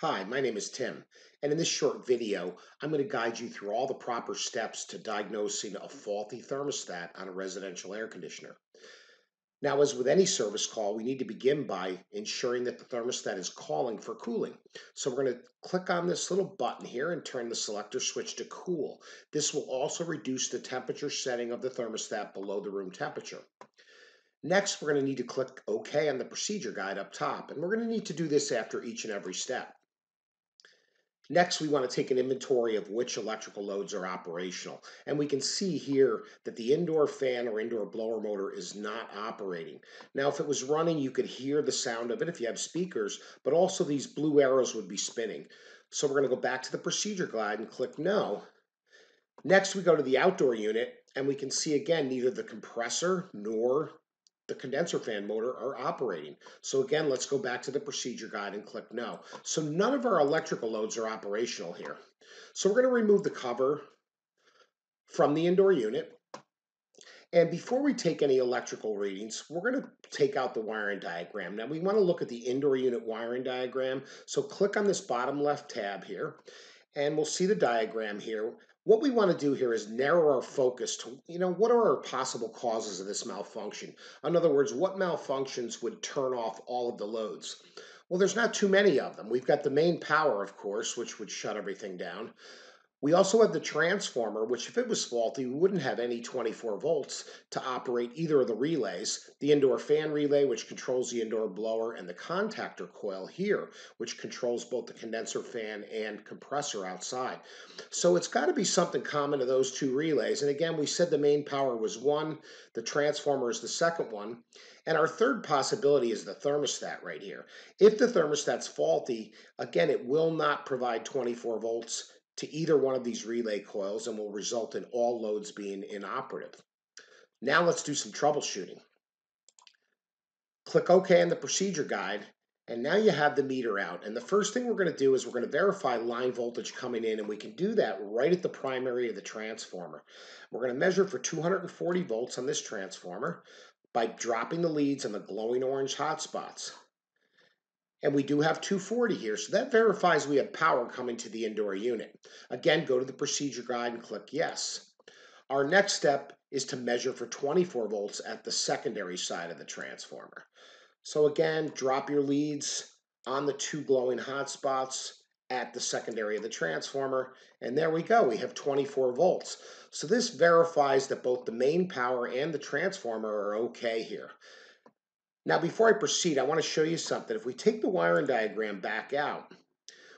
Hi, my name is Tim, and in this short video, I'm going to guide you through all the proper steps to diagnosing a faulty thermostat on a residential air conditioner. Now, as with any service call, we need to begin by ensuring that the thermostat is calling for cooling. So we're going to click on this little button here and turn the selector switch to cool. This will also reduce the temperature setting of the thermostat below the room temperature. Next, we're going to need to click OK on the procedure guide up top, and we're going to need to do this after each and every step. Next, we want to take an inventory of which electrical loads are operational. And we can see here that the indoor fan or indoor blower motor is not operating. Now, if it was running, you could hear the sound of it if you have speakers, but also these blue arrows would be spinning. So we're going to go back to the procedure guide and click no. Next, we go to the outdoor unit, and we can see again neither the compressor nor the condenser fan motor are operating. So again, let's go back to the procedure guide and click no. So none of our electrical loads are operational here. So we're going to remove the cover from the indoor unit. And before we take any electrical readings, we're going to take out the wiring diagram. Now we want to look at the indoor unit wiring diagram. So click on this bottom left tab here and we'll see the diagram here. What we want to do here is narrow our focus to, you know, what are our possible causes of this malfunction? In other words, what malfunctions would turn off all of the loads? Well, there's not too many of them. We've got the main power, of course, which would shut everything down. We also have the transformer, which if it was faulty, we wouldn't have any 24 volts to operate either of the relays. The indoor fan relay, which controls the indoor blower, and the contactor coil here, which controls both the condenser fan and compressor outside. So it's got to be something common to those two relays. And again, we said the main power was one, the transformer is the second one. And our third possibility is the thermostat right here. If the thermostat's faulty, again, it will not provide 24 volts to either one of these relay coils and will result in all loads being inoperative. Now let's do some troubleshooting. Click OK on the procedure guide and now you have the meter out. And the first thing we're going to do is we're going to verify line voltage coming in and we can do that right at the primary of the transformer. We're going to measure for 240 volts on this transformer by dropping the leads on the glowing orange hotspots. And we do have 240 here, so that verifies we have power coming to the indoor unit. Again, go to the procedure guide and click yes. Our next step is to measure for 24 volts at the secondary side of the transformer. So again, drop your leads on the two glowing hot spots at the secondary of the transformer, and there we go, we have 24 volts. So this verifies that both the main power and the transformer are okay here. Now, before I proceed, I want to show you something. If we take the wiring diagram back out,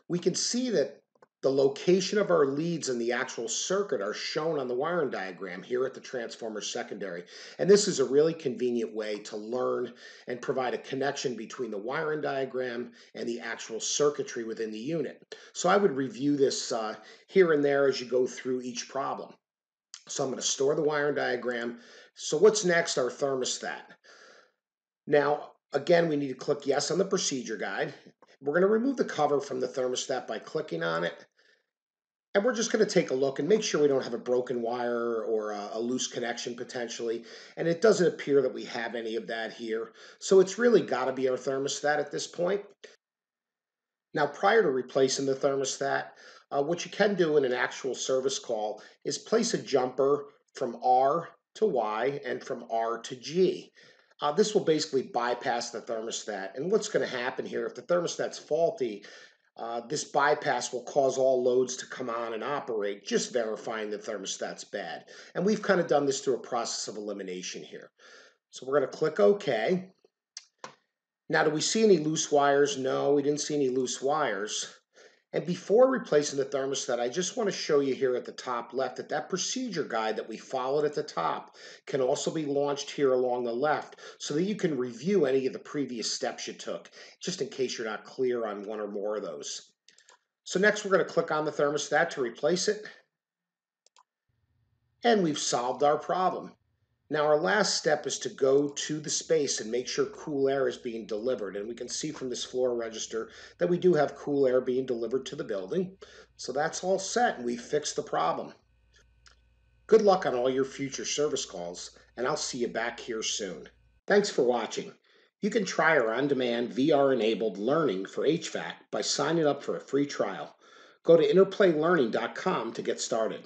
we can see that the location of our leads in the actual circuit are shown on the wiring diagram here at the transformer secondary. And this is a really convenient way to learn and provide a connection between the wiring diagram and the actual circuitry within the unit. So I would review this uh, here and there as you go through each problem. So I'm going to store the wiring diagram. So what's next? Our thermostat. Now, again, we need to click yes on the procedure guide. We're going to remove the cover from the thermostat by clicking on it. And we're just going to take a look and make sure we don't have a broken wire or a, a, loose connection potentially. And it doesn't appear that we have any of that here. So it's really got to be our thermostat at this point. Now, prior to replacing the thermostat, uh, what you can do in an actual service call is place a jumper from R to Y and from R to G. Uh, this will basically bypass the thermostat. And what's going to happen here, if the thermostat's faulty, uh, this bypass will cause all loads to come on and operate, just verifying the thermostat's bad. And we've kind of done this through a process of elimination here. So we're going to click OK. Now, do we see any loose wires? No, we didn't see any loose wires. And before replacing the thermostat, I just want to show you here at the top left that that procedure guide that we followed at the top can also be launched here along the left so that you can review any of the previous steps you took, just in case you're not clear on one or more of those. So next we're going to click on the thermostat to replace it. And we've solved our problem. Now our last step is to go to the space and make sure cool air is being delivered. And we can see from this floor register that we do have cool air being delivered to the building. So that's all set and we fixed the problem. Good luck on all your future service calls and I'll see you back here soon. Thanks for watching. You can try our on-demand VR-enabled learning for HVAC by signing up for a free trial. Go to interplaylearning.com to get started.